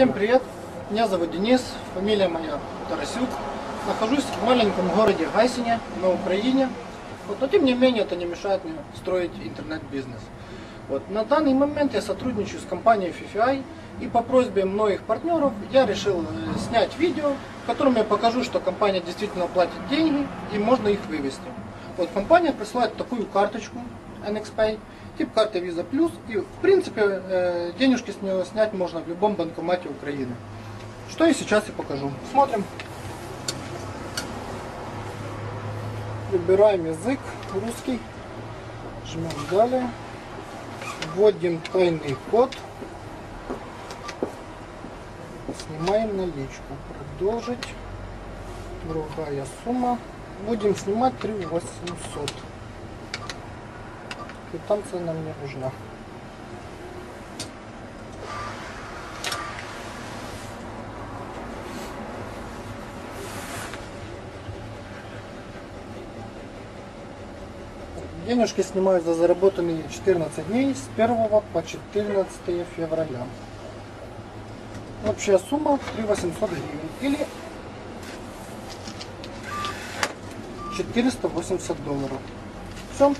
Всем привет, меня зовут Денис, фамилия моя Тарасюк. Нахожусь в маленьком городе Гайсине на Украине. Вот, но тем не менее это не мешает мне строить интернет-бизнес. Вот, на данный момент я сотрудничаю с компанией FFI и по просьбе многих партнеров я решил э, снять видео, в котором я покажу, что компания действительно платит деньги и можно их вывести. Вот компания присылает такую карточку NXPay, тип карты Visa Plus и в принципе э, денежки с нее снять можно в любом банкомате Украины. Что я сейчас и покажу. Смотрим. Выбираем язык русский. Жмем далее. Вводим тайный код. Снимаем наличку. Продолжить. Другая сумма. Будем снимать 3800. Квитанция нам не нужна. Денежки снимают за заработанные 14 дней с 1 по 14 февраля. Общая сумма 3800 гривен или 480 долларов. Все.